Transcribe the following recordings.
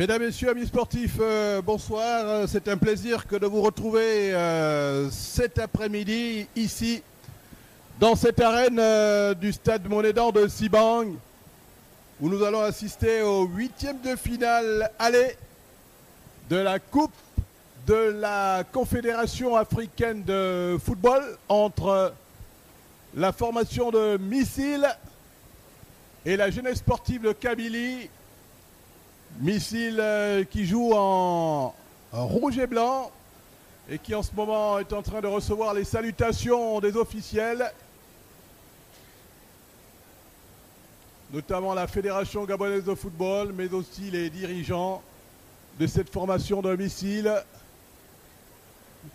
Mesdames, Messieurs, amis sportifs, euh, bonsoir. Euh, C'est un plaisir que de vous retrouver euh, cet après-midi ici, dans cette arène du stade Monédan de Sibang, où nous allons assister au huitième de finale aller de la Coupe de la Confédération africaine de football entre la formation de Missile et la jeunesse sportive de Kabylie. Missile euh, qui joue en, rouge et blanc et qui en ce moment est en train de recevoir les salutations des officiels, notamment la Fédération gabonaise de football, mais aussi les dirigeants de cette formation de Missile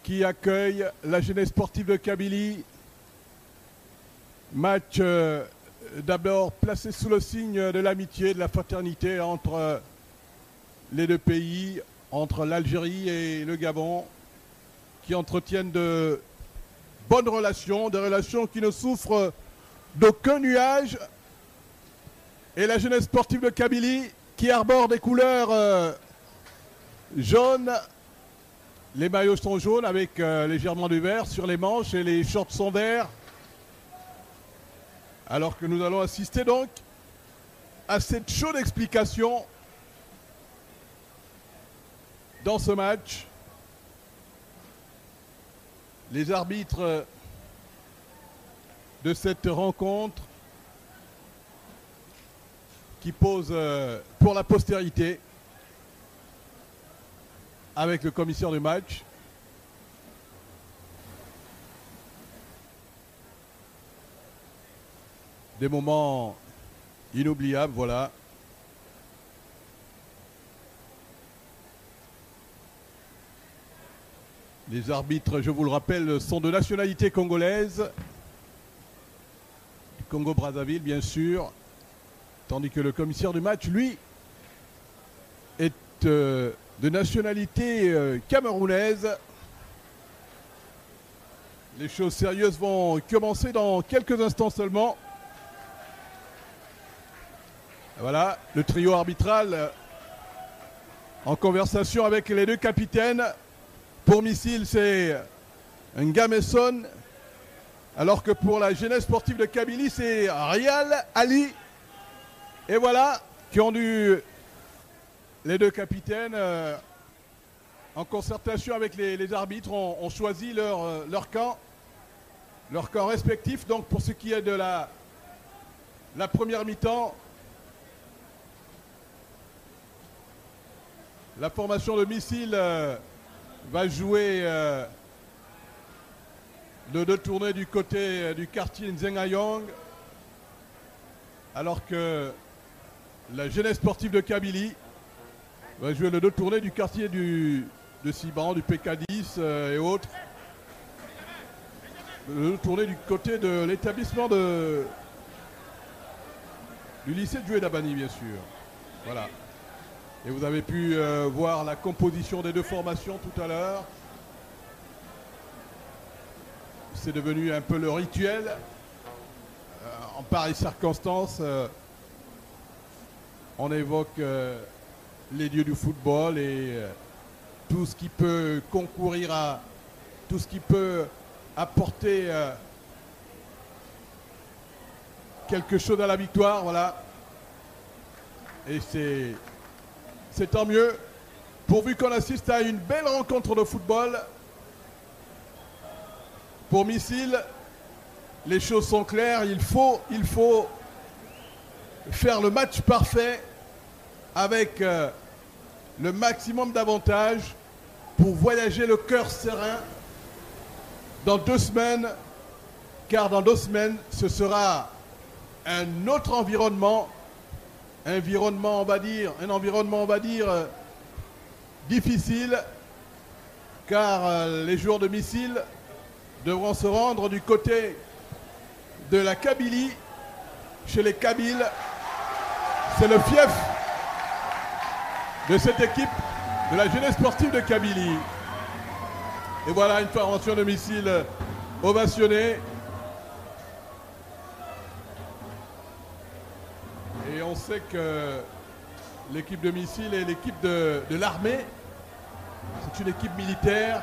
qui accueille la jeunesse sportive de Kabylie. Match euh, d'abord placé sous le signe de l'amitié, de la fraternité entre les deux pays, entre l'Algérie et le Gabon, qui entretiennent de bonnes relations, des relations qui ne souffrent d'aucun nuage. Et la jeunesse sportive de Kabylie, qui arbore des couleurs euh, jaunes, les maillots sont jaunes avec euh, légèrement du vert sur les manches et les shorts sont verts. Alors que nous allons assister donc à cette chaude explication dans ce match. Les arbitres de cette rencontre qui posent euh, pour la postérité avec le commissaire du match. Des moments inoubliables, voilà. Les arbitres, je vous le rappelle, sont de nationalité congolaise, Congo-Brazzaville bien sûr, tandis que le commissaire du match, lui, est euh, de nationalité euh, camerounaise. Les choses sérieuses vont commencer dans quelques instants seulement. Voilà, le trio arbitral euh, en conversation avec les deux capitaines. Pour Missile, c'est un Gameson, alors que pour la jeunesse sportive de Kabylie, c'est Rial Ali. Et voilà, qui ont dû, les deux capitaines, euh, en concertation avec les, arbitres, ont, choisi leur, euh, leur camp, leur camp respectif. Donc pour ce qui est de la, la première mi-temps, la formation de Missile euh, va jouer euh, le deux tournées du côté euh, du quartier Nzengayong, alors que la jeunesse sportive de Kabylie va jouer le deux tournées du quartier du, de Siban, du PK10 euh, et autres. Le deux tournées du côté de l'établissement de du lycée de Joué d'Abani, bien sûr. Voilà. Et vous avez pu euh, voir la composition des deux formations tout à l'heure. C'est devenu un peu le rituel. Euh, en pareilles circonstances, euh, on évoque les dieux du football et tout ce qui peut concourir à tout ce qui peut apporter quelque chose à la victoire, voilà. Et c'est c'est tant mieux, pourvu qu'on assiste à une belle rencontre de football. Pour Missile, les choses sont claires, il faut, il faut faire le match parfait avec euh, le maximum d'avantages pour voyager le cœur serein dans deux semaines, car dans deux semaines, ce sera un autre environnement environnement, on va dire, un environnement, on va dire, euh, difficile, car euh, les joueurs de missiles devront se rendre du côté de la Kabylie, chez les Kabyles. C'est le fief de cette équipe de la jeunesse sportive de Kabylie. Et voilà une formation de missiles ovationnée. On sait que l'équipe de missiles et l'équipe de, de l'armée. C'est une équipe militaire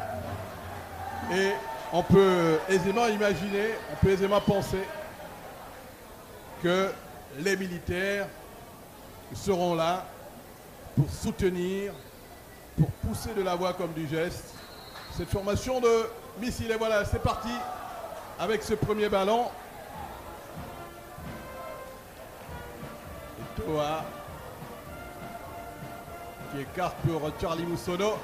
et on peut aisément imaginer, on peut aisément penser que les militaires seront là pour soutenir, pour pousser de la voix comme du geste cette formation de missiles. Et voilà, c'est parti avec ce premier ballon. Qui écarte pour Charlie Moussono.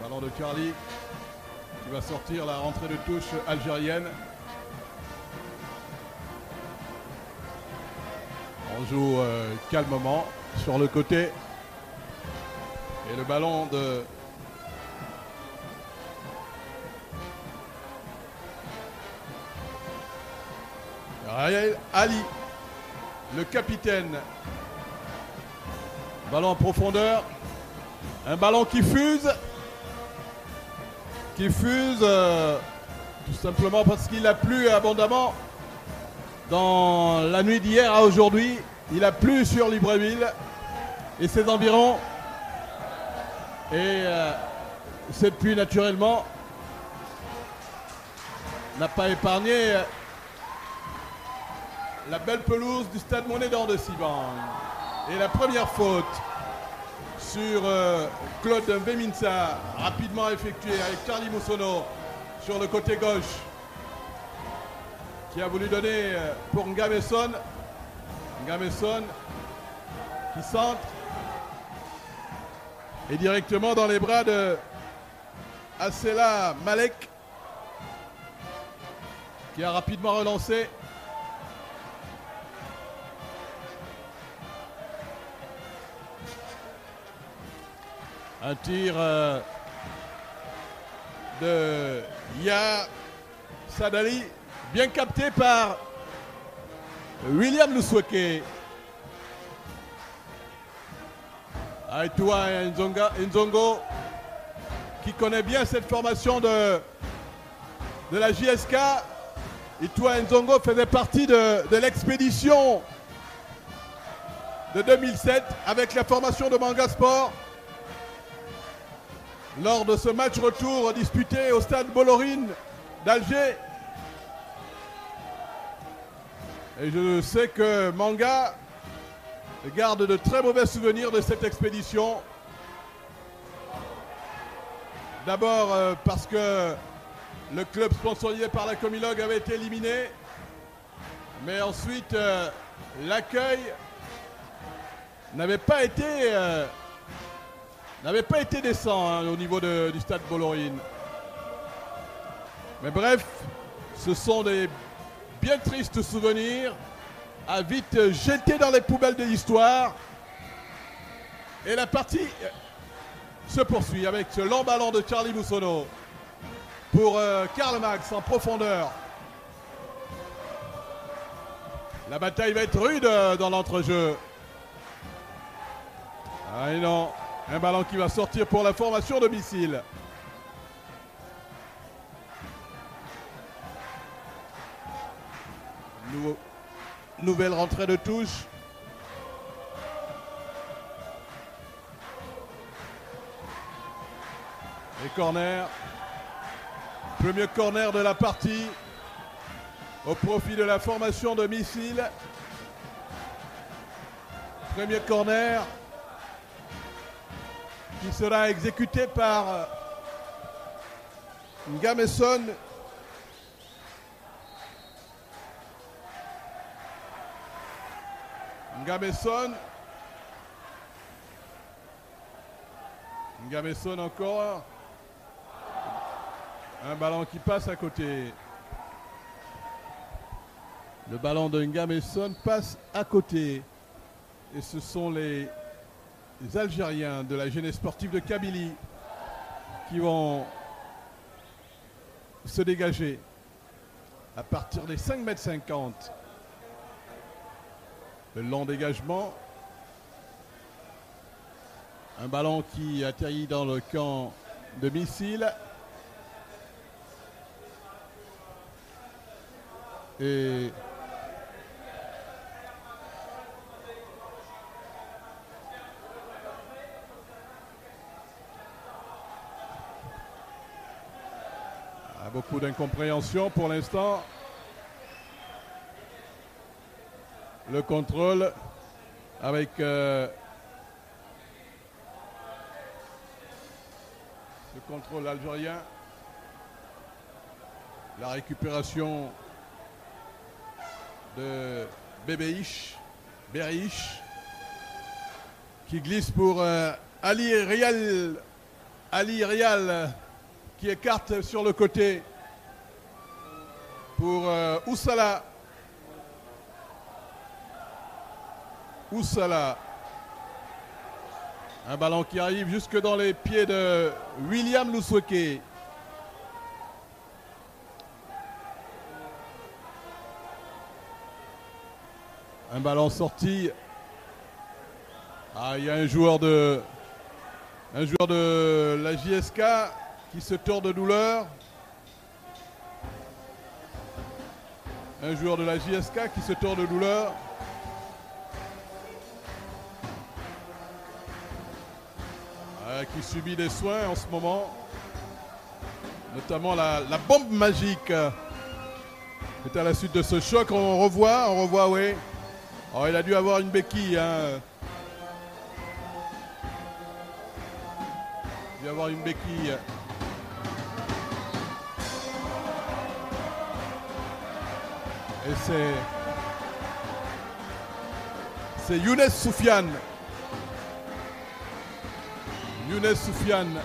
Ballon de Charlie qui va sortir la rentrée de touche algérienne. On joue euh, calmement sur le côté. Et le ballon de Ali, le capitaine. Ballon en profondeur. Un ballon qui fuse. Qui fuse euh, tout simplement parce qu'il a plu abondamment dans la nuit d'hier à aujourd'hui. Il a plu sur Libreville et ses environs. Et euh, cette pluie, naturellement, n'a pas épargné euh, la belle pelouse du stade Monédan de Siban. Et la première faute sur euh, Claude Veminsa, rapidement effectuée avec Charlie Moussono sur le côté gauche, qui a voulu donner pour Ngameson. Ngameson qui centre et directement dans les bras de Asela Malek qui a rapidement relancé. Un tir euh, de Ya Sadali, bien capté par William Lusweke. Aïtoua Nzongo qui connaît bien cette formation de, de la JSK. Aïtoua Nzongo faisait partie de, l'expédition de 2007 avec la formation de Manga Sport lors de ce match retour disputé au stade Bollorine d'Alger. Et je sais que Manga garde de très mauvais souvenirs de cette expédition. D'abord euh, parce que le club sponsorisé par la Comilogue avait été éliminé. Mais ensuite, euh, l'accueil n'avait pas été euh, n'avait pas été décent hein, au niveau de- du stade Bollorine. Mais bref, ce sont des bien tristes souvenirs à vite jeter dans les poubelles de l'histoire. Et la partie se poursuit avec ballon de Charlie Moussono pour euh, Karl Max en profondeur. La bataille va être rude euh, dans l'entrejeu. Ah non, un ballon qui va sortir pour la formation de missile. Nouveau- Nouvelle rentrée de touche. Et corner. Premier corner de la partie. Au profit de la formation de missile. Premier corner. Qui sera exécuté par euh, Ngameson. Ngameson. Ngameson encore. Un ballon qui passe à côté. Le ballon de Ngameson passe à côté. Et ce sont les, les Algériens de la jeunesse sportive de Kabylie qui vont se dégager à partir des 5 mètres 50. Le long dégagement. Un ballon qui atterrit dans le camp de missiles. Et beaucoup d'incompréhension pour l'instant. Le contrôle avec euh, le contrôle algérien. La récupération de Bébéiche, Berish, qui glisse pour euh, Ali Rial, Ali Rial, écarte sur le côté pour euh, Oussala. Oussala. Un ballon qui arrive jusque dans les pieds de William Lousweke. Un ballon sorti. Ah, il y a un joueur de un joueur de la JSK qui se tord de douleur. Un joueur de la JSK qui se tord de douleur. Ah, qui subit des soins en ce moment. Notamment la, la bombe magique. C'est à la suite de ce choc. On revoit, on revoit, oui. Oh, il a dû avoir une béquille. Hein. Il a dû avoir une béquille. Et c'est. C'est Younes Soufiane. Younes Soufiane.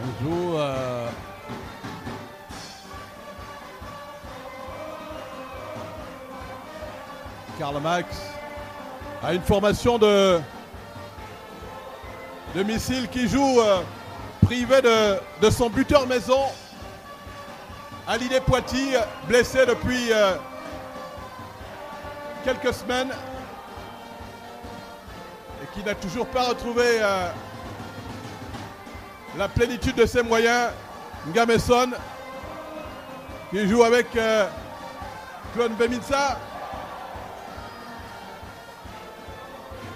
On joue. euh, Karl Max a une formation de, de missiles qui joue euh, privé de, de son buteur maison. Ali Poiti, blessé depuis euh, quelques semaines et qui n'a toujours pas retrouvé euh, la plénitude de ses moyens. Ngameson qui joue avec euh, Clone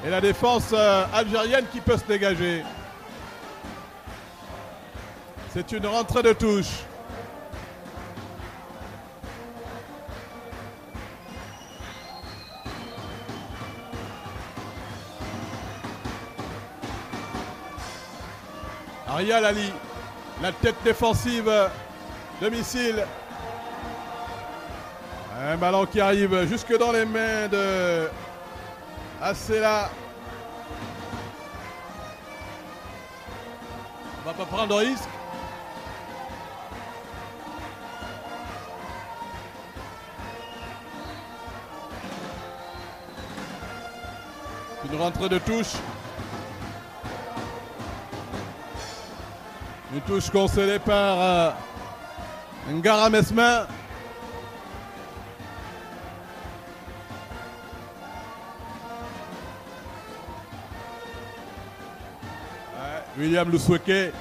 Et la défense euh, algérienne qui peut se dégager. C'est une rentrée de touche. Ariel Ali, la tête défensive de missile. Un ballon qui arrive jusque dans les mains de Assela. On va pas prendre de risque. Une rentrée de touche. Une touche concédée par euh, Ngara. William Lousweke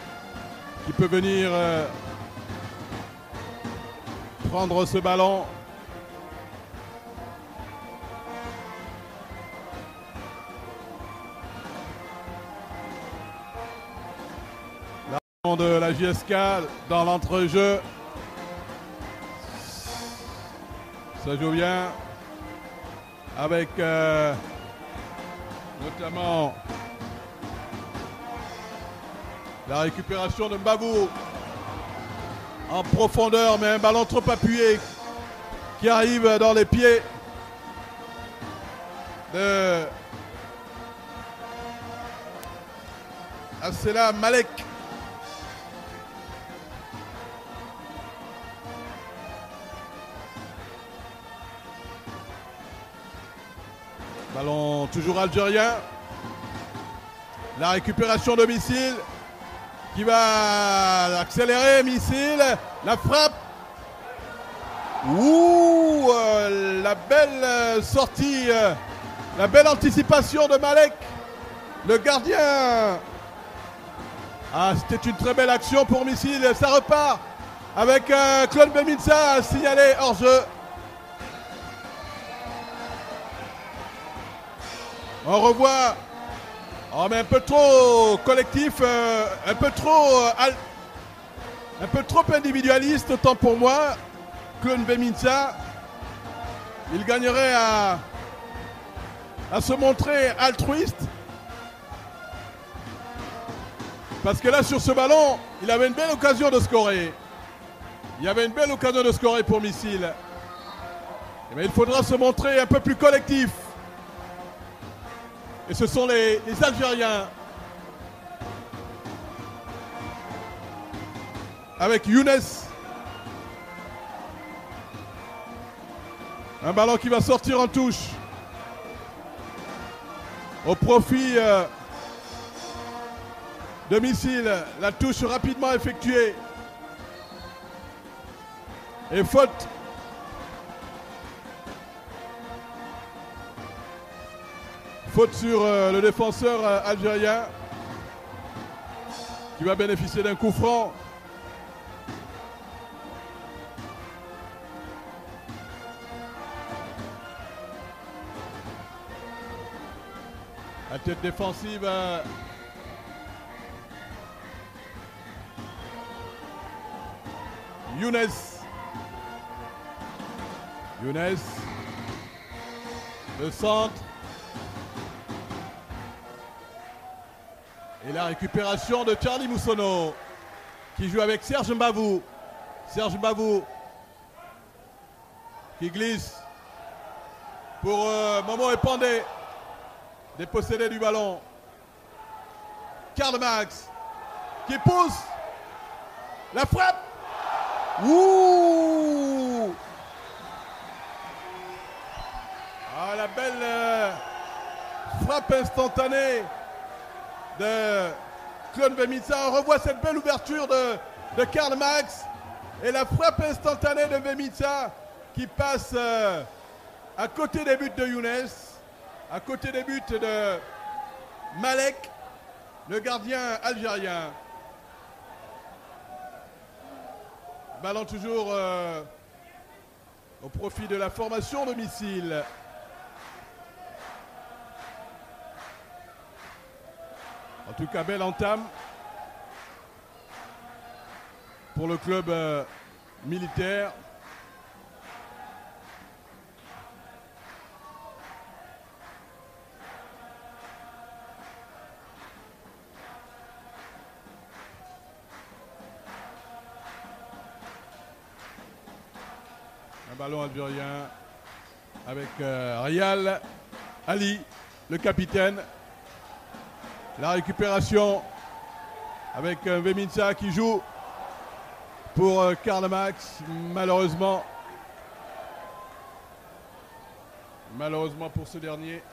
qui peut venir euh, prendre ce ballon. de la JSK dans l'entrejeu. Ça joue bien avec euh, notamment la récupération de Mbabou en profondeur, mais un ballon trop appuyé qui arrive dans les pieds de Assela Malek. Ballon toujours algérien. La récupération de missile qui va accélérer, missile, la frappe. Ouh, euh, la belle euh, sortie, euh, la belle anticipation de Malek, le gardien. Ah, c'était une très belle action pour missile, ça repart avec Claude Bemitsa signalé hors jeu. On revoit oh, mais un peu trop collectif, euh, un peu trop euh, un peu trop individualiste, autant pour moi. Clone Bemintia, il gagnerait à, à se montrer altruiste. Parce que là, sur ce ballon, il avait une belle occasion de scorer. Il y avait une belle occasion de scorer pour Missile. Mais il faudra se montrer un peu plus collectif. Et ce sont les, Algériens. Avec Younes. Un ballon qui va sortir en touche. Au profit euh, de Missile. La touche rapidement effectuée. Et faute Sur euh, le défenseur euh, algérien qui va bénéficier d'un coup franc. La tête défensive. euh, Younes. Younes. Le centre. Et la récupération de Charlie Moussono qui joue avec Serge Mbavou. Serge Mbavou qui glisse pour euh, Momo Epandé dépossédé du ballon. Karl Max qui pousse la frappe. Ouh Ah la belle euh, frappe instantanée de Claude Bemitsa. On revoit cette belle ouverture de, de Karl Max et la frappe instantanée de Bemitsa qui passe euh, à côté des buts de Younes, à côté des buts de Malek, le gardien algérien. Ballon toujours euh, au profit de la formation de En tout cas, belle entame pour le club euh, militaire. Un ballon algérien avec euh, Rial Ali, le capitaine. La récupération avec euh, Veminsa qui joue pour euh, Karl Max. Malheureusement, malheureusement pour ce dernier.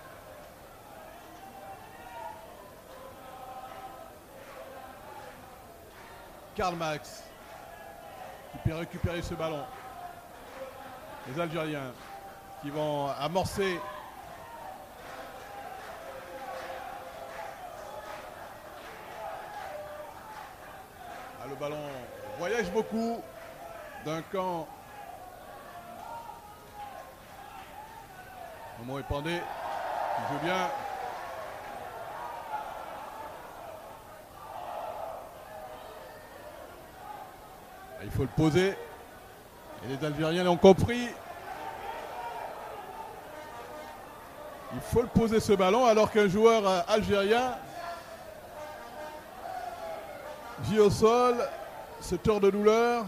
Karl Max qui peut récupérer ce ballon. Les Algériens qui vont amorcer Ah, le ballon voyage beaucoup d'un camp. Momo Epandé qui joue bien. Ah, Il faut le poser. Et les Algériens l'ont compris. Il faut le poser ce ballon alors qu'un joueur euh, algérien vit au sol, se tord de douleur.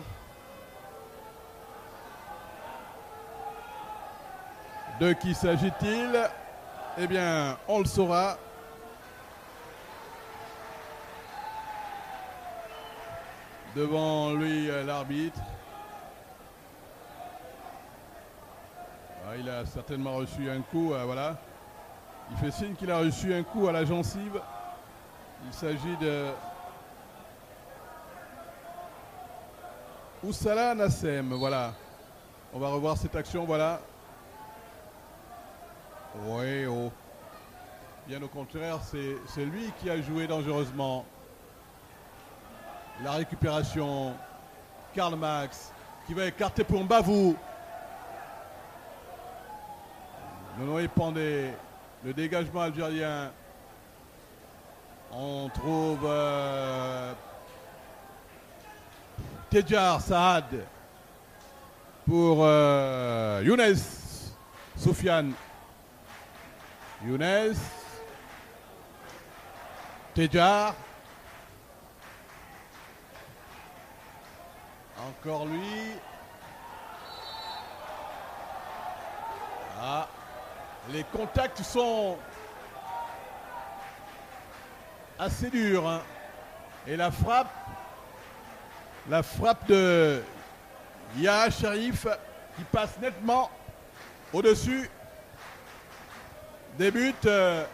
De qui s'agit-il? Eh bien, on le saura. Devant lui, euh, l'arbitre. Ah, il a certainement reçu un coup, euh, voilà. Il fait signe qu'il a reçu un coup à la gencive. Il s'agit de Oussala Nassem, voilà. On va revoir cette action, voilà. Oui, oh. Bien au contraire, c'est lui qui a joué dangereusement. La récupération. Karl Max qui va écarter pour Mbavou. Nono Pandé Le dégagement algérien. On trouve euh, Tedjar Saad pour euh, Younes Soufiane. Younes. Tedjar. Encore lui. Ah, les contacts sont assez durs. hein. Et la frappe, la frappe de Yaha Sharif qui passe nettement au-dessus des buts euh,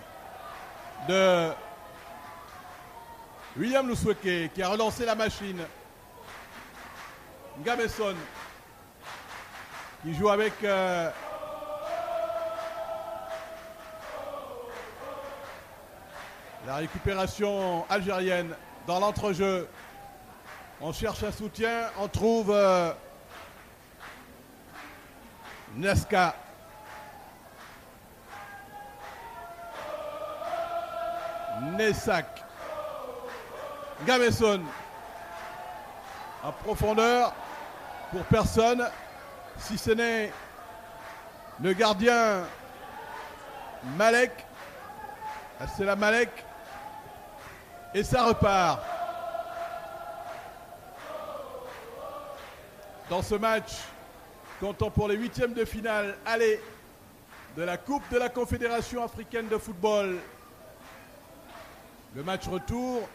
de William Lousweke qui a relancé la machine. Ngabeson qui joue avec euh, la récupération algérienne dans l'entrejeu. On cherche un soutien, on trouve euh, Nesca. Nessac. Gameson. En profondeur pour personne, si ce n'est le gardien Malek. C'est la Malek. Et ça repart. Dans ce match, comptant pour les huitièmes de finale, aller de la Coupe de la Confédération africaine de football. Le match retour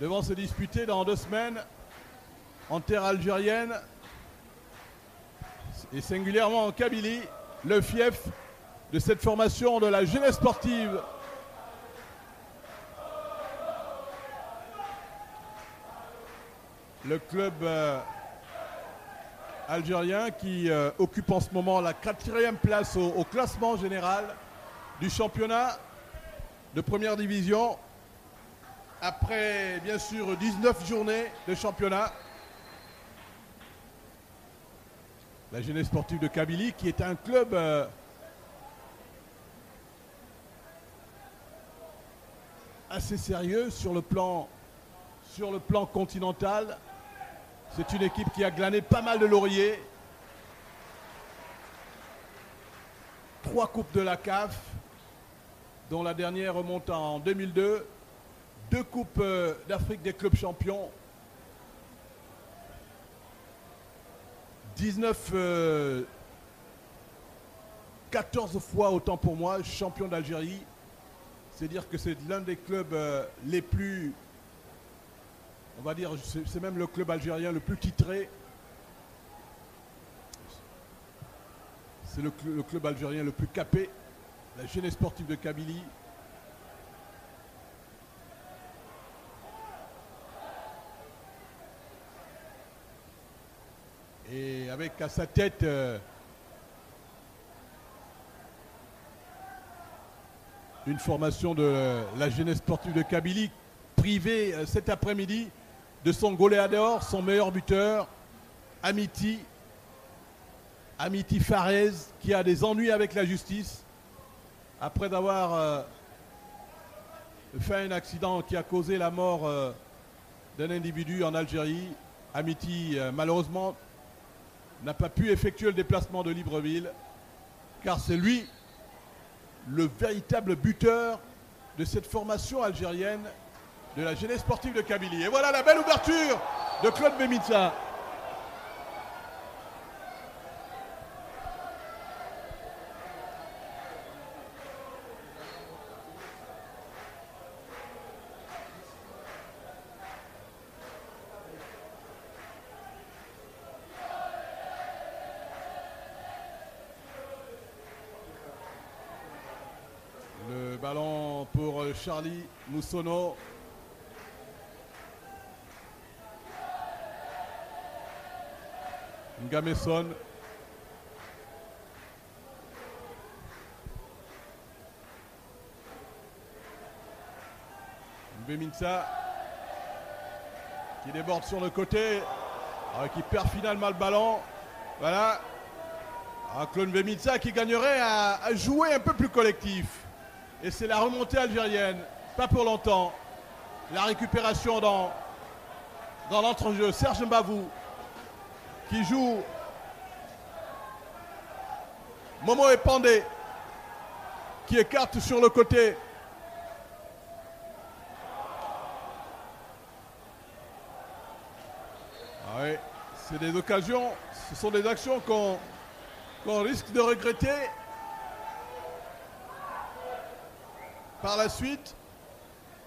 devant se disputer dans deux semaines en terre algérienne et singulièrement en Kabylie, le fief de cette formation de la jeunesse sportive. Le club euh, algérien qui euh, occupe en ce moment la quatrième place au, classement général du championnat de première division après bien sûr 19 journées de championnat. La jeunesse sportive de Kabylie qui est un club euh, assez sérieux sur le plan, sur le plan continental. C'est une équipe qui a glané pas mal de lauriers. Trois coupes de la CAF, dont la dernière remonte en 2002. Deux coupes euh, d'Afrique des clubs champions. 19, euh, 14 fois autant pour moi, champion d'Algérie. C'est dire que c'est l'un des clubs euh, les plus, on va dire, c'est même le club algérien le plus titré. C'est le, cl- le club algérien le plus capé, la jeunesse sportive de Kabylie. Et avec à sa tête euh, une formation de la jeunesse sportive de Kabylie, privée euh, cet après-midi de son goléador, son meilleur buteur, Amiti, Amiti Farez, qui a des ennuis avec la justice, après avoir euh, fait un accident qui a causé la mort euh, d'un individu en Algérie. Amiti, euh, malheureusement, n'a pas pu effectuer le déplacement de Libreville, car c'est lui le véritable buteur de cette formation algérienne de la jeunesse sportive de Kabylie. Et voilà la belle ouverture de Claude Bemitsa. Le ballon pour Charlie Moussono. Ngameson. Beminsa qui déborde sur le côté, euh, qui perd finalement le ballon. Voilà. Ah, Claude Vemitsa qui gagnerait à, à jouer un peu plus collectif. Et c'est la remontée algérienne. Pas pour longtemps. La récupération dans, dans l'entrejeu. Serge Mbavou qui joue. Momo Epandé qui écarte sur le côté. Ah oui, c'est des occasions, ce sont des actions qu'on risque de regretter par la suite.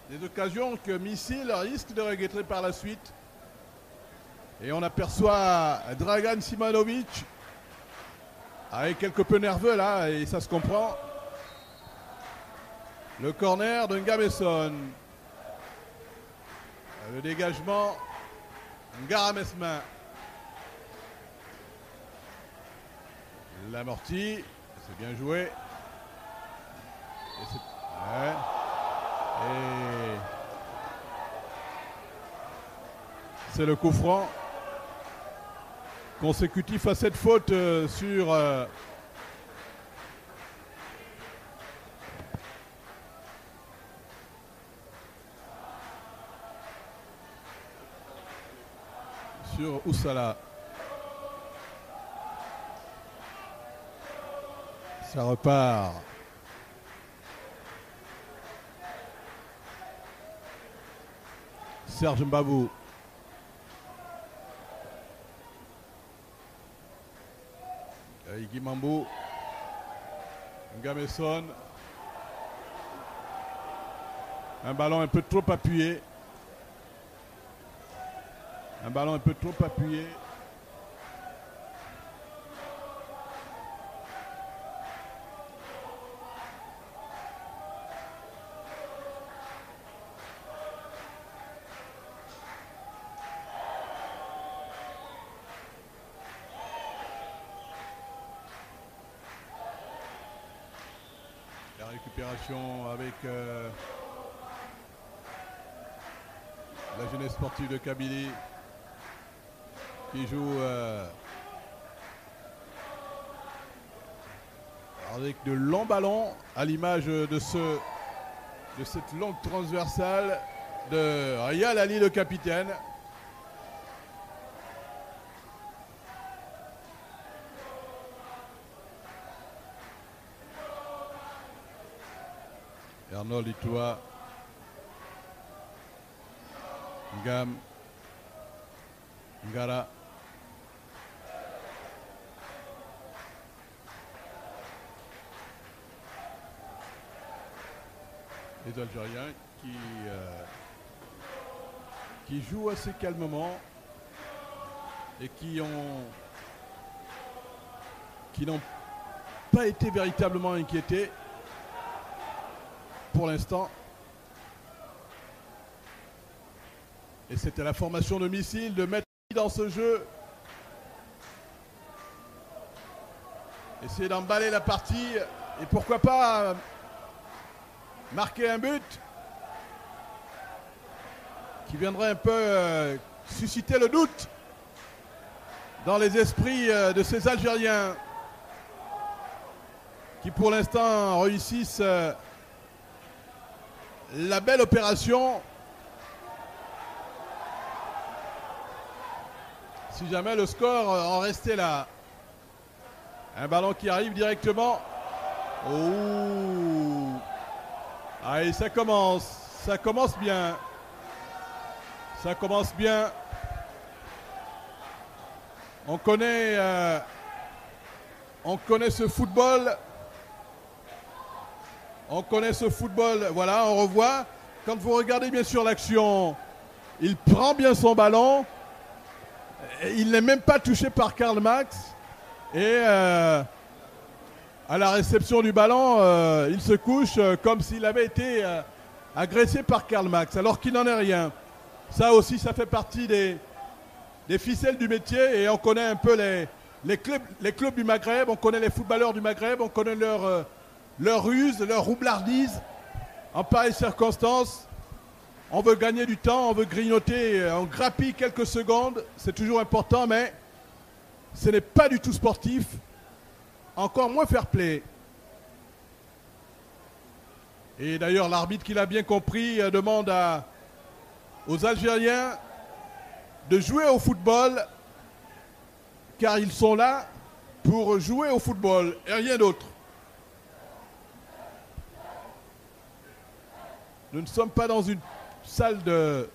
Des occasions que Missile risque de regretter par la suite. Et on aperçoit Dragan Simanovic avec quelque peu nerveux là, et ça se comprend. Le corner de Ngameson. Le dégagement Ngaramesma. L'amorti, c'est bien joué. Et ouais. Et c'est le coup franc consécutif à cette faute euh, sur euh, sur Oussala. Ça repart. Serge Mbabou. Iggy Mambo. Ngameson. Un ballon un peu trop appuyé. Un ballon un peu trop appuyé. Avec euh, la jeunesse sportive de Kabylie qui joue euh, avec de longs ballons à l'image de ce de cette longue transversale de Riyal Ali le capitaine. Itoa. Ngam. Ngara. Les Algériens qui, euh, qui jouent assez calmement et qui ont qui n'ont pas été véritablement inquiétés pour l'instant. Et c'était la formation de missile de mettre dans ce jeu. Essayer d'emballer la partie et pourquoi pas marquer un but qui viendrait un peu euh, susciter le doute dans les esprits euh, de ces Algériens qui pour l'instant réussissent euh, la belle opération. Si jamais le score en restait là. Un ballon qui arrive directement. Oh. Allez, ça commence. Ça commence bien. Ça commence bien. On connaît, euh, on connaît ce football. On connaît ce football. Voilà, on revoit. Quand vous regardez bien sûr l'action, il prend bien son ballon. Il n'est même pas touché par Karl Max. Et euh, à la réception du ballon, euh, il se couche euh, comme s'il avait été agressé par Karl Max, alors qu'il n'en est rien. Ça aussi, ça fait partie des, ficelles du métier et on connaît un peu les, clubs, les clubs du Maghreb, on connaît les footballeurs du Maghreb, on connaît leur, leur ruse, leur roublardise en pareilles circonstances. On veut gagner du temps, on veut grignoter, euh, on grappille quelques secondes, c'est toujours important, mais ce n'est pas du tout sportif. encore moins fair play. Et d'ailleurs, l'arbitre qui l'a bien compris euh, demande aux Algériens de jouer au football, car ils sont là pour jouer au football et rien d'autre. Nous ne sommes pas dans une salle de,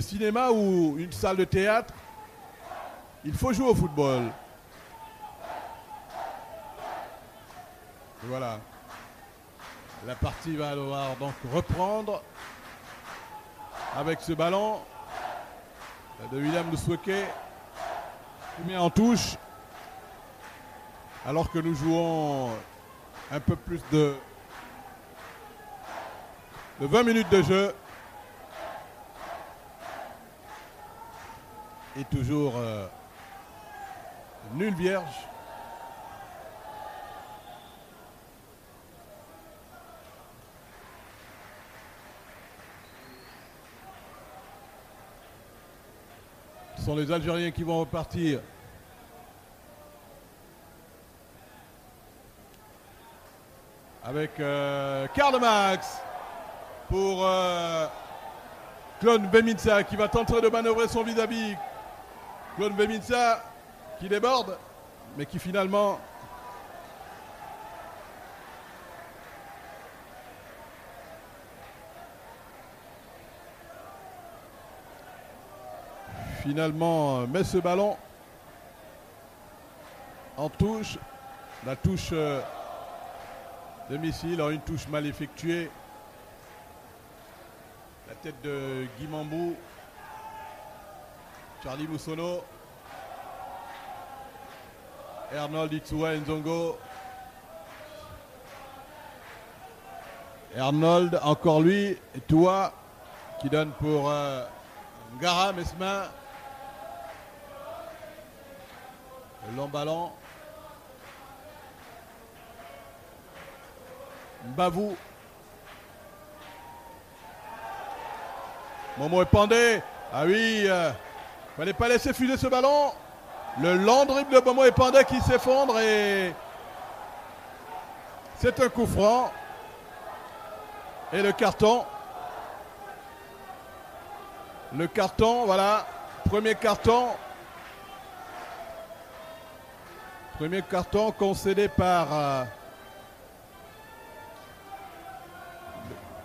cinéma ou une salle de théâtre. Il faut jouer au football. Voilà. La partie va devoir donc reprendre avec ce ballon de William Lousweke qui met en touche alors que nous jouons un peu plus de, de 20 minutes de jeu. Et toujours euh, nul vierge. Ce sont les Algériens qui vont repartir. Avec euh, Karl Max pour euh, Claude Beminsa qui va tenter de manœuvrer son vis-à-vis. Claude Beminsa qui déborde, mais qui finalement finalement met ce ballon en touche. La touche euh, de missile en une touche mal effectuée. La tête de Guy Mambou. Charlie Moussono. Arnold Itsua Nzongo. Arnold, encore lui, et toi, qui donne pour euh, Ngara Mesma. Le long ballon. Mbavou. Momo est pendé. Ah oui, euh, fallait pas laisser fuser ce ballon. Le long de Momo est pendé qui s'effondre et c'est un coup franc. Et le carton. Le carton, voilà. Premier carton. Premier carton concédé par, euh,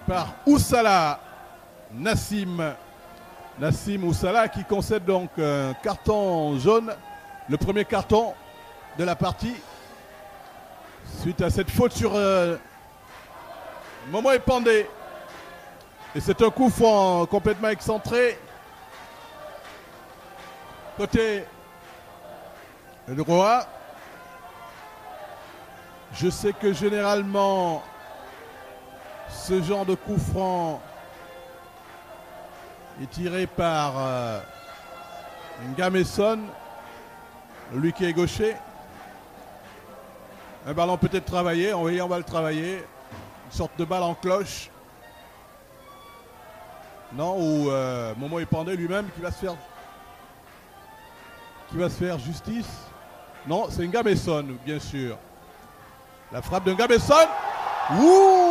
par Oussala Nassim. Nassim Oussala qui concède donc un carton jaune. Le premier carton de la partie. Suite à cette faute sur euh, Momo Epandé. Et c'est un coup franc complètement excentré. Côté droit. Je sais que généralement, ce genre de coup franc est tiré par euh, Ngameson, lui qui est gaucher. Un ballon peut-être travaillé, on va le travailler. Une sorte de balle en cloche. Non, ou euh, Momo Epandé lui-même qui va se faire qui va se faire justice. Non, c'est Ngameson, bien sûr. La frappe de Ngabesson. Ouh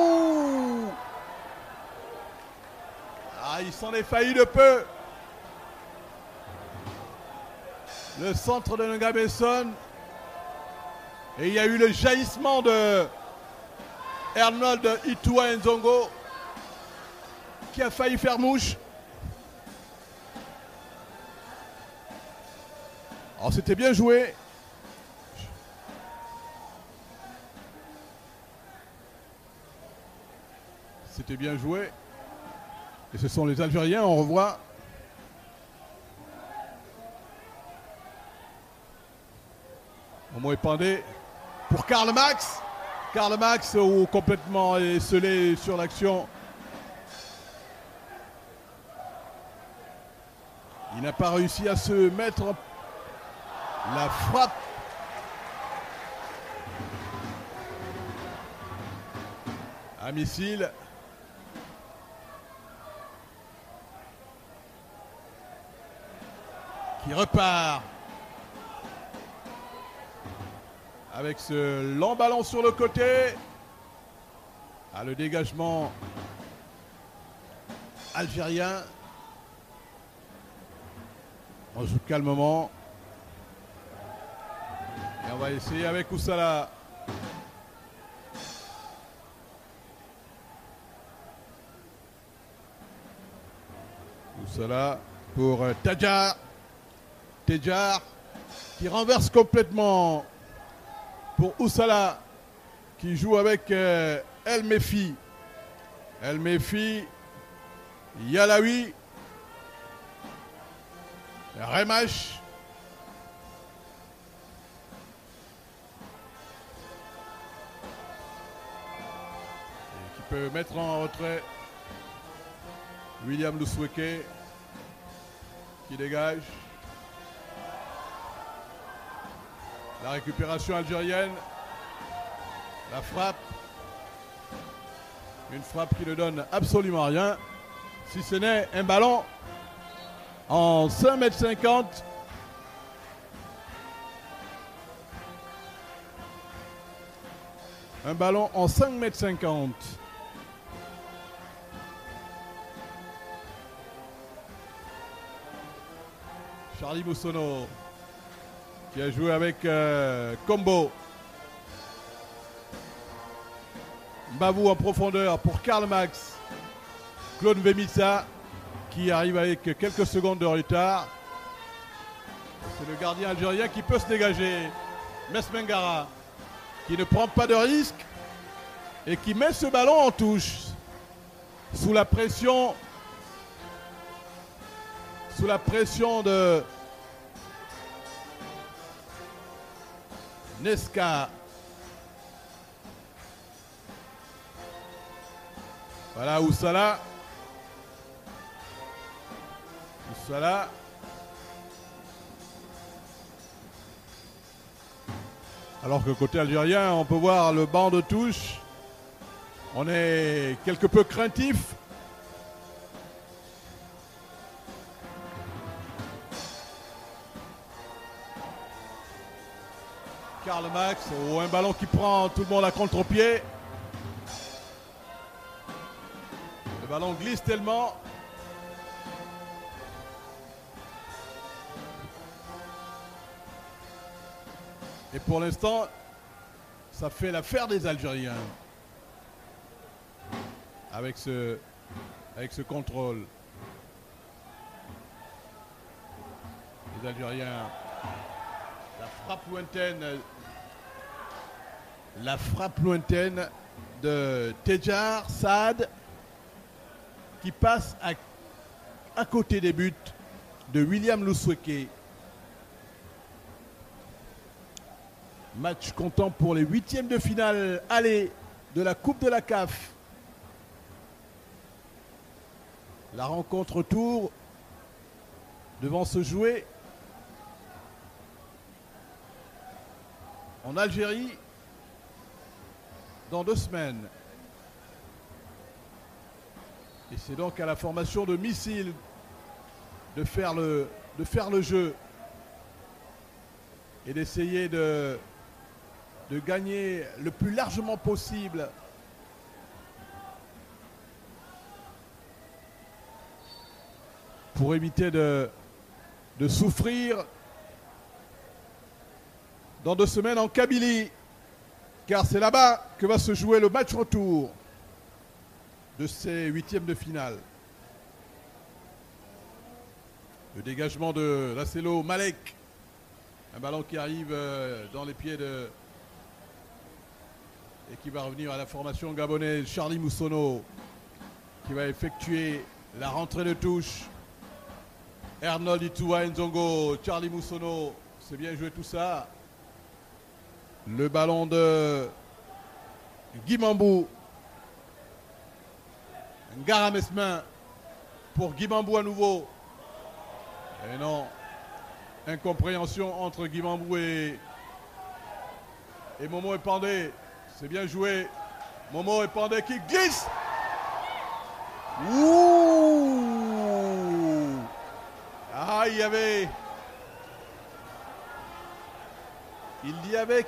il s'en est failli de peu. Le centre de Ngabesson. Et il y a eu le jaillissement de Arnold Itua Nzongo qui a failli faire mouche. Alors c'était bien joué. C'était bien joué. Et ce sont les Algériens, on revoit. Momo Epandé pour Karl Max. Karl Max ou complètement esselé sur l'action. Il n'a pas réussi à se mettre la frappe. À missile. Qui repart. avec ce long ballon sur le côté. Ah, le dégagement algérien. On joue calmement. Et on va essayer avec Oussala. Oussala pour euh, Tadjar qui renverse complètement pour Oussala qui joue avec euh, El Mefi. El Mefi, Yalawi, Remash. Et qui peut mettre en retrait William Lousweke qui dégage. La récupération algérienne. La frappe. Une frappe qui ne donne absolument rien. Si ce n'est un ballon en 5 m 50. Un ballon en 5 m 50. Charlie Moussono qui a joué avec euh, Combo. Mbavou en profondeur pour Karl Max. Claude Vemissa qui arrive avec quelques secondes de retard. C'est le gardien algérien qui peut se dégager. Mesmengara qui ne prend pas de risque et qui met ce ballon en touche sous la pression sous la pression de Nesca. Voilà Oussala. Oussala. Alors que côté algérien, on peut voir le banc de touche. On est quelque peu craintif Max, ou un ballon qui prend tout le monde à contre-pied. Le ballon glisse tellement. Et pour l'instant, ça fait l'affaire des Algériens. Avec ce, avec ce contrôle. Les Algériens la frappe lointaine. La frappe lointaine de Tejar Saad qui passe à, côté des buts de William Lousweke. Match comptant pour les huitièmes de finale aller de la Coupe de la CAF. La rencontre tour devant se jouer en Algérie dans deux semaines. Et c'est donc à la formation de missiles de faire le, de faire le jeu et d'essayer de, gagner le plus largement possible pour éviter de souffrir dans deux semaines en Kabylie, car c'est là-bas que va se jouer le match retour de ces huitièmes de finale. Le dégagement de Lacelo Malek, un ballon qui arrive euh, dans les pieds de et qui va revenir à la formation gabonaise Charlie Moussono qui va effectuer la rentrée de touche. Arnold Itua Nzongo, Charlie Moussono, c'est bien joué tout ça. Le ballon de Guimambou. Garamesmin pour Guimambou à nouveau. Et non, incompréhension entre Guimambou et, et Momo Epandé. C'est bien joué. Momo Epandé qui glisse. Ouh Ah, il y avait. Il y avait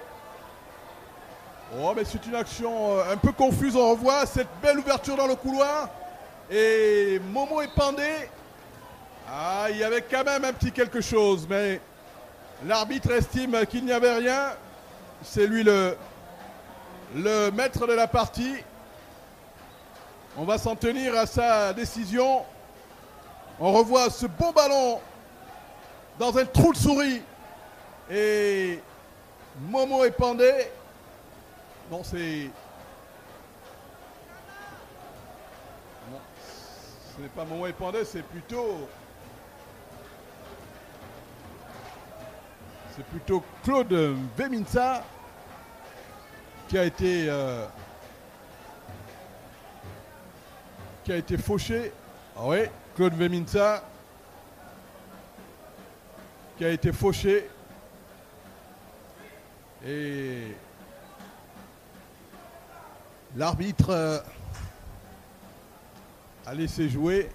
Oh, mais c'est une action euh, un peu confuse. On revoit cette belle ouverture dans le couloir. Et Momo est pendé. Ah, il y avait quand même un petit quelque chose, mais l'arbitre estime qu'il n'y avait rien. C'est lui le, le maître de la partie. On va s'en tenir à sa décision. On revoit ce beau ballon dans un trou de souris. Et Momo est pendé. Non, c'est. Ce n'est pas Momo est pendé, c'est plutôt. C'est plutôt Claude Veminsa qui a été. euh, qui a été fauché. Ah oui, Claude Veminsa qui a été fauché. Et l'arbitre a laissé jouer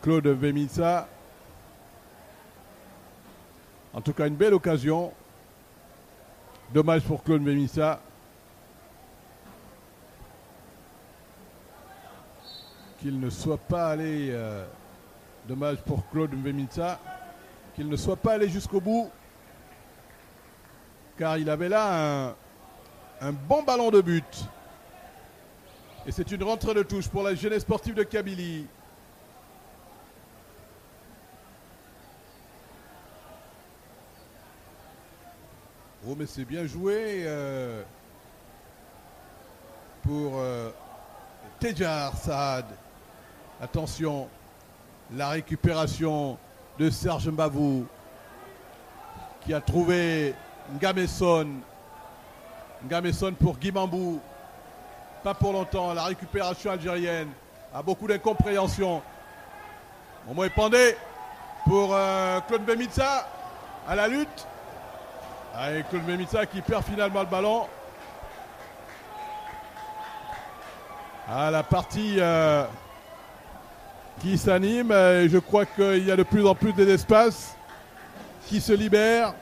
Claude Veminsa. En tout cas, une belle occasion. Dommage pour Claude Veminsa. Qu'il ne soit pas allé. euh, dommage pour Claude Veminsa. Qu'il ne soit pas allé jusqu'au bout. Car il avait là un bon ballon de but. Et c'est une rentrée de touche pour la jeunesse sportive de Kabylie. Oh mais c'est bien joué euh, pour euh, Tejar Saad. Attention, la récupération de Serge Mbavou qui a trouvé Ngameson. Ngameson pour Guimambou. Pas pour longtemps. La récupération algérienne a beaucoup d'incompréhension. Momo est pendé pour euh, Claude Bemitsa à la lutte. Avec Claude Bemitsa qui perd finalement le ballon. Ah, la partie euh, qui s'anime. Et je crois qu'il y a de plus en plus d'espace qui se libèrent.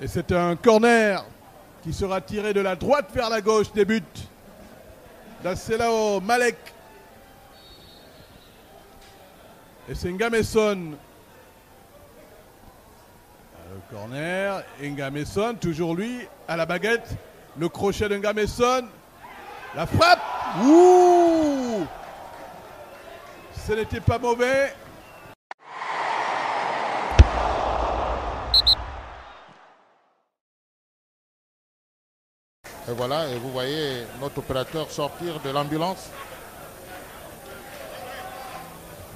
Et c'est un corner qui sera tiré de la droite vers la gauche des buts d'Asselao Malek. Et c'est Ngameson. Le corner, Ngameson, toujours lui, à la baguette. Le crochet de Ngameson. La frappe. Ouh Ce n'était pas mauvais. Et voilà, et vous voyez notre opérateur sortir de l'ambulance.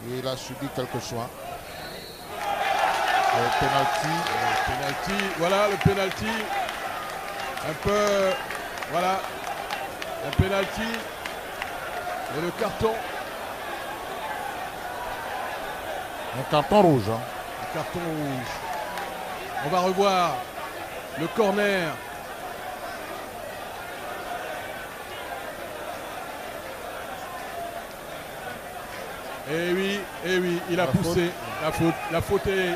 Il a subi quelques soins. Le penalty. Penalty, voilà le penalty. Un peu, voilà, un penalty. Et le carton, Un carton rouge. hein. le carton rouge. On va revoir le corner. Et oui, et oui, il a La poussé. La faute, la faute est,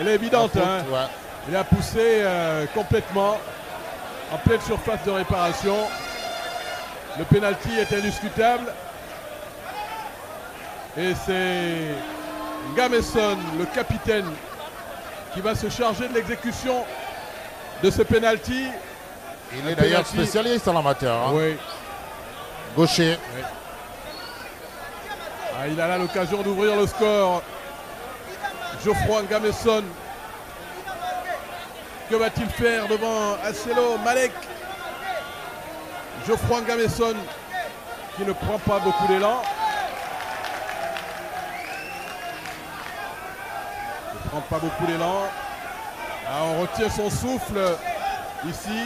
elle est évidente. Faute, hein. ouais. Il a poussé euh, complètement en pleine surface de réparation. Le penalty est indiscutable. Et c'est Gameson, le capitaine, qui va se charger de l'exécution de ce penalty. Il est d'ailleurs spécialiste en la matière. hein. Oui. Gaucher. Ah, il a là l'occasion d'ouvrir le score. Geoffroy Gameson. Que va-t-il faire devant Acelo Malek? Geoffroy Gameson qui ne prend pas beaucoup d'élan. Ne prend pas beaucoup d'élan. Ah, on retient son souffle ici.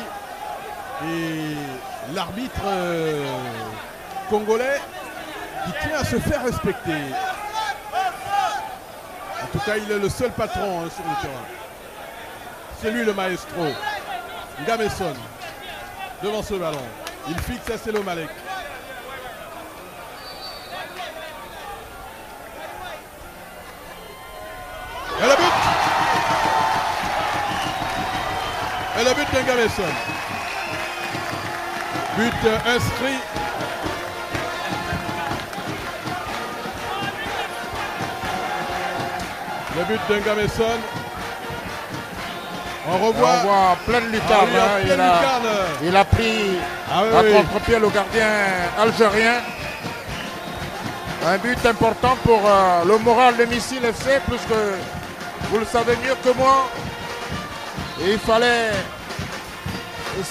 Et l'arbitre euh, congolais qui tient à se faire respecter. En tout cas, il est le seul patron hein, sur le terrain. C'est lui le maestro. Gameson, devant ce ballon. Il fixe à Selo Malek. Et le but Et le but d'Engameson. But inscrit. Le but d'Engameson. On revoit. On voit pleine Ah lucarne. oui, en hein. pleine il, a, lucarne. il a pris Ah oui, à oui. contre-pied le gardien algérien. Un but important pour euh, le moral de Missile FC, puisque vous le savez mieux que moi. Et il fallait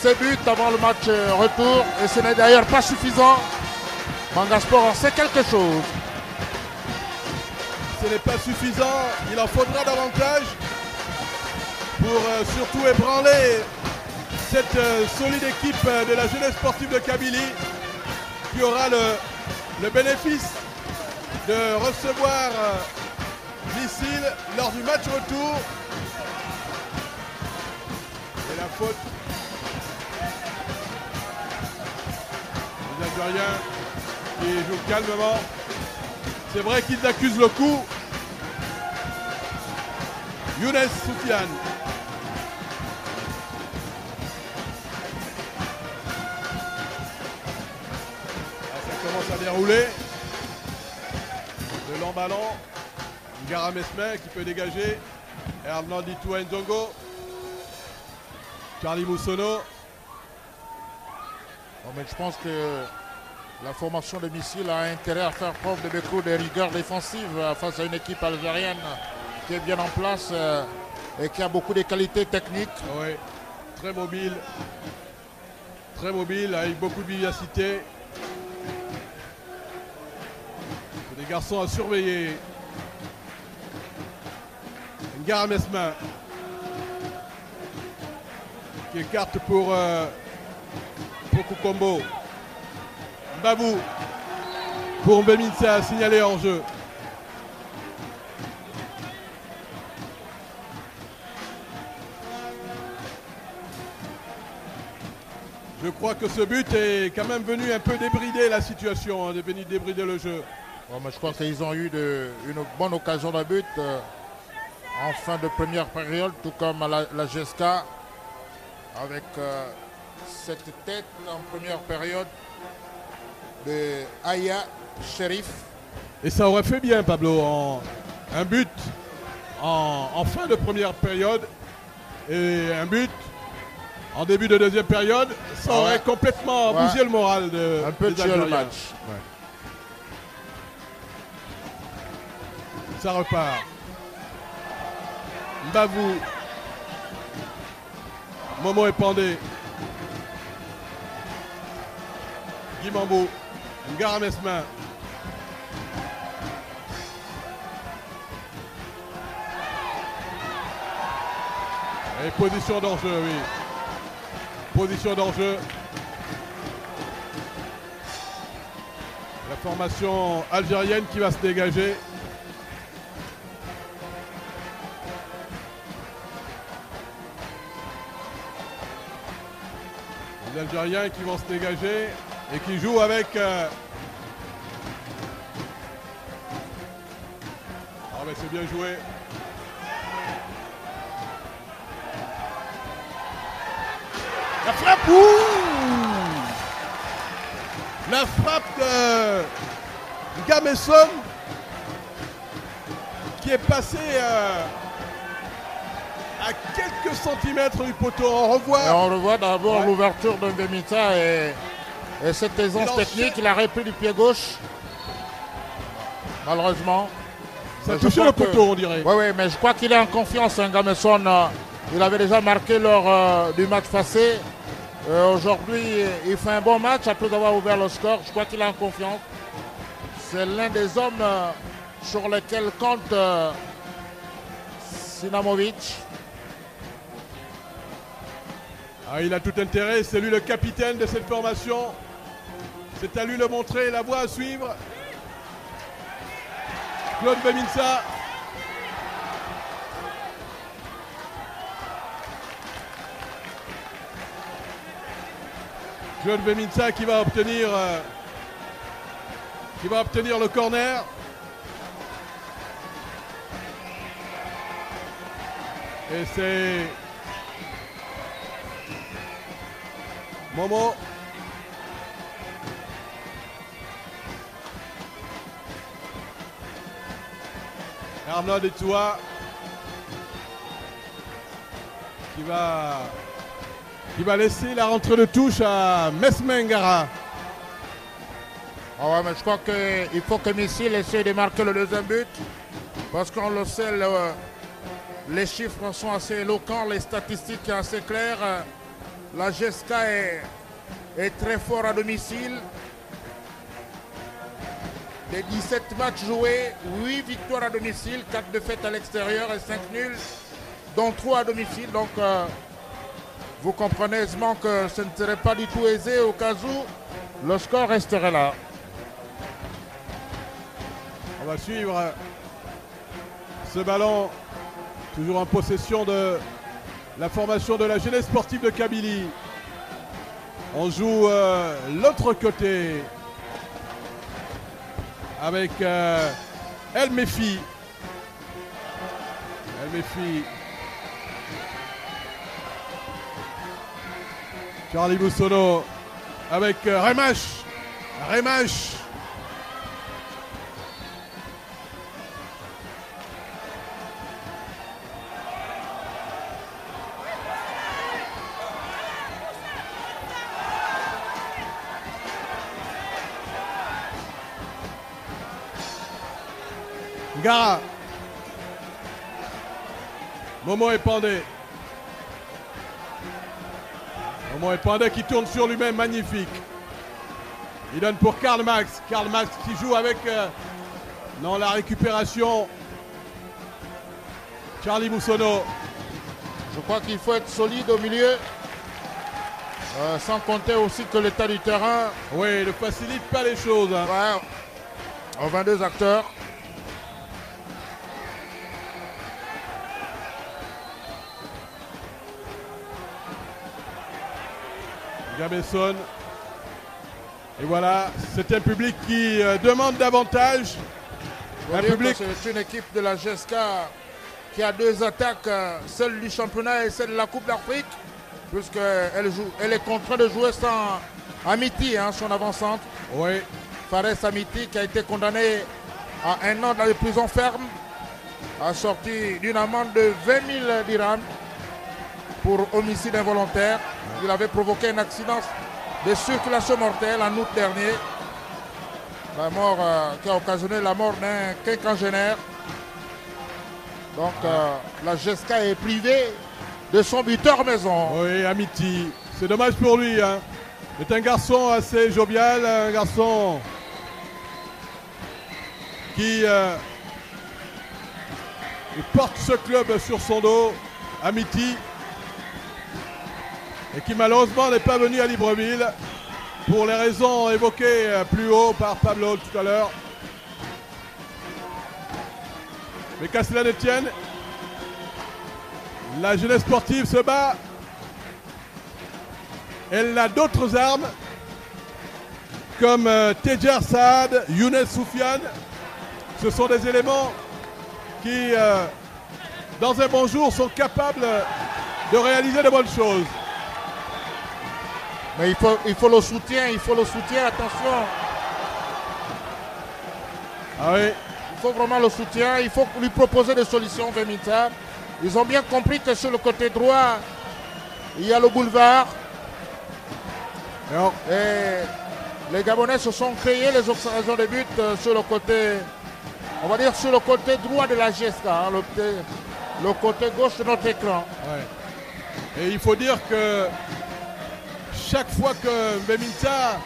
ce but avant le match euh, retour. Et ce n'est d'ailleurs pas suffisant. Mangasport en sait quelque chose. Ce n'est pas suffisant. Il en faudra davantage pour euh, surtout ébranler cette euh, solide équipe euh, de la jeunesse sportive de Kabylie qui aura le, bénéfice de recevoir Missile lors du match retour. Et la faute des Algériens qui jouent calmement. C'est vrai qu'ils accusent le coup. Younes Soufiane. Ah, ça commence à dérouler. Le long ballon. Ngara Mesmer qui peut dégager. Hernandi Nzongo. Charlie Moussono. Bon, mais je pense que la formation de missiles a intérêt à faire preuve de beaucoup de rigueur défensive euh, face à une équipe algérienne qui est bien en place euh, et qui a beaucoup de qualités techniques. Oui, très mobile. Très mobile, avec beaucoup de vivacité. Des garçons à surveiller. Ngara Mesma. Qui écarte pour, euh, pour Kukombo. Babou. Pour Mbeminsa, signalé en jeu. Je crois que ce but est quand même venu un peu débrider la situation, hein, est venu débrider le jeu. Bon, mais je crois qu'ils ont eu de- une bonne occasion de but euh, en fin de première période, tout comme la, la GSK, avec euh, cette tête en première période de Aya Sherif. Et ça aurait fait bien, Pablo, en, un but en, en fin de première période et un but en début de deuxième période. Ça Ouais. aurait complètement Ouais. bougé le moral de Un peu des tué le match. Ça repart. Mbavou. Momo Epandé. Mesmin. Et position d'enjeu, oui. Position d'enjeu. La formation algérienne qui va se dégager. Les Algériens qui vont se dégager et qui jouent avec. euh, Ah mais c'est bien joué. La frappe ouh La frappe de Gameson qui est passé euh, à quelques centimètres du poteau. On revoit. Et on revoit d'abord Ouais. l'ouverture de Bemita et, et cette aisance technique. Il a repris du pied gauche. Malheureusement. Ça a touché le que- poteau, on dirait. Oui, oui, mais je crois qu'il est en confiance, hein, Gameson. euh, Il avait déjà marqué lors euh, du match passé. Euh, Aujourd'hui, il fait un bon match après avoir ouvert le score. Je crois qu'il est en confiance. C'est l'un des hommes euh, sur lesquels compte Sinamovic. Ah, il a tout intérêt, c'est lui le capitaine de cette formation. C'est à lui de montrer la voie à suivre. Claude Beminsa. Claude Beminsa qui va obtenir euh, qui va obtenir le corner. Et c'est Momo. Arnaud Etoua qui va, qui va laisser la rentrée de touche à Mesmengara. Ah ouais, mais je crois qu'il faut que Missile essaie de marquer le deuxième but. Parce qu'on le sait, les chiffres sont assez éloquents, les statistiques sont assez claires. La GSK est, est très fort à domicile. Des 17 matchs joués, 8 victoires à domicile, 4 défaites à l'extérieur et 5 nuls, dont 3 à domicile. Donc euh, vous comprenez aisément que ce ne serait pas du tout aisé au cas où le score resterait là. On va suivre ce ballon, toujours en possession de la formation de la jeunesse sportive de Kabylie. On joue euh, l'autre côté avec euh, El Mefi. El Mefi. Charlie Boussono avec euh, Remache. Remache. Gara. Momo est pendé. Momo est pendé qui tourne sur lui-même, magnifique. Il donne pour Karl Max. Karl Max qui joue avec euh, dans la récupération. Charlie Moussono. Je crois qu'il faut être solide au milieu. Euh, sans compter aussi que l'état du terrain. Oui, ne facilite pas les choses. hein. Ouais. On 22 acteurs. Gabesson. Et voilà, c'est un public qui euh, demande davantage. Un public C'est une équipe de la GSK qui a deux attaques, euh, celle du championnat et celle de la Coupe d'Afrique, puisqu'elle joue, elle est contrainte de jouer sans Amiti, hein, son avant-centre. Oui, Fares Amiti qui a été condamné à un an dans les prisons fermes, assorti d'une amende de 20 000 dirhams pour homicide involontaire. Il avait provoqué un accident de circulation mortelle en août dernier. La mort euh, qui a occasionné la mort d'un quinquagénaire. Donc euh, la GSK est privée de son buteur maison. oui, Amiti. C'est dommage pour lui. Hein. C'est un garçon assez jovial, un garçon qui euh, porte ce club sur son dos, Amiti, et qui malheureusement n'est pas venu à Libreville pour les raisons évoquées euh, plus haut par Pablo tout à l'heure. Mais qu'à cela ne tienne, la jeunesse sportive se bat. Elle a d'autres armes, comme euh, Tejar Saad, Younes Soufiane. Ce sont des éléments qui, euh, dans un bon jour, sont capables de réaliser de bonnes choses. Mais il faut, il faut le soutien, il faut le soutien, attention. Ah oui, Il faut vraiment le soutien, il faut lui proposer des solutions, Vermita. Ils ont bien compris que sur le côté droit, il y a le boulevard. Non. Et les Gabonais se sont créés les occasions de but euh, sur le côté, on va dire sur le côté droit de la GSK, hein, le, côté- le côté gauche de notre écran. Ouais. Et il faut dire que chaque fois que Beminta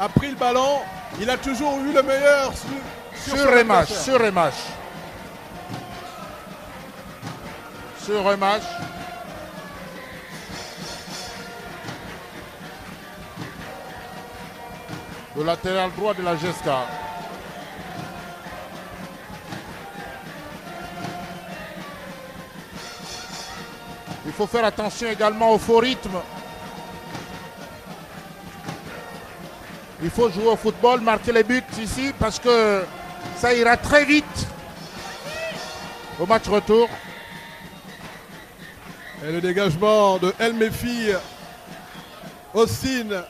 a pris le ballon, il a toujours eu le meilleur sur, Sur Remache, adversaire. sur Remache. Sur Remache. Le latéral droit de la GSK. Il faut faire attention également au faux rythme. Il faut jouer au football, marquer les buts ici parce que ça ira très vite au match retour. Et le dégagement de El Mefi Austin.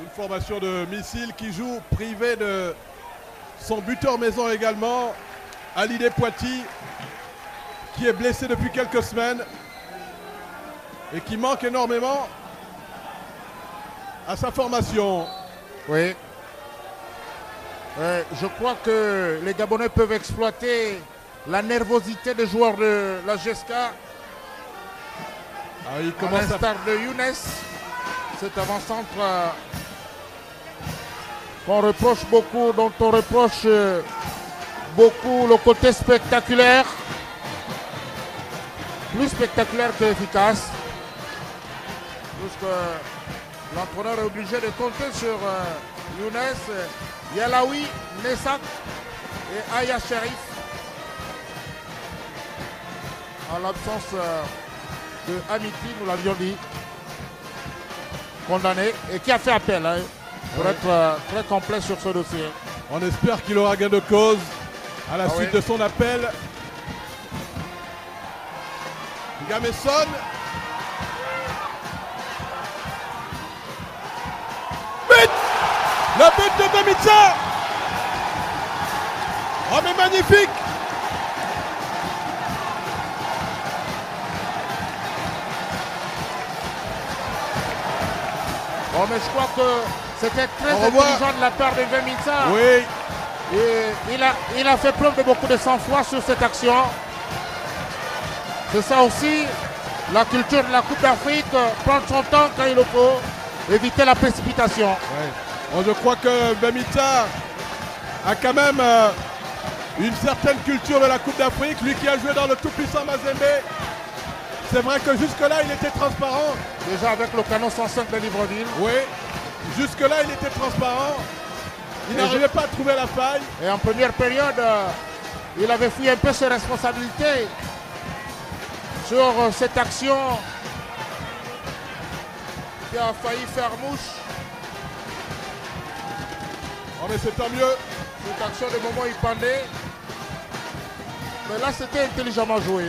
Une formation de missiles qui joue privé de son buteur maison également, Alidé Poiti, qui est blessé depuis quelques semaines et qui manque énormément à sa formation. Oui. Euh, je crois que les Gabonais peuvent exploiter la nervosité des joueurs de la GSK. Ah, il commence à l'instar de Younes, cet avant-centre euh, qu'on reproche beaucoup, dont on reproche euh, beaucoup le côté spectaculaire, plus spectaculaire qu'efficace, puisque l'entraîneur est obligé de compter sur euh, Younes, Yalawi, Nessak et Aya Sherif. En l'absence euh, de Amiti, nous l'avions dit, condamné et qui a fait appel hein, pour Ouais. être euh, très complet sur ce dossier. On espère qu'il aura gain de cause à la Ah suite de son appel. Gameson. Le but de Bemitsa Oh mais magnifique Bon, mais je crois que c'était très revoir. intelligent de la part de Vemitsa. Oui, Et il, a, il a fait preuve de beaucoup de sang-froid sur cette action. C'est ça aussi, la culture de la Coupe d'Afrique, prendre son temps quand il le faut, éviter la précipitation. Ouais. Bon, je crois que Bemitsa a quand même euh, une certaine culture de la Coupe d'Afrique. Lui qui a joué dans le tout-puissant Mazembe. C'est vrai que jusque-là, il était transparent. Déjà avec le canon 105 de Libreville. Oui, jusque-là, il était transparent. Il n'arrivait pas à trouver la faille. Et en première période, euh, il avait fui un peu ses responsabilités sur euh, cette action qui a failli faire mouche. Mais c'est tant mieux. Cette action de moment il pendait. Mais là, c'était intelligemment joué.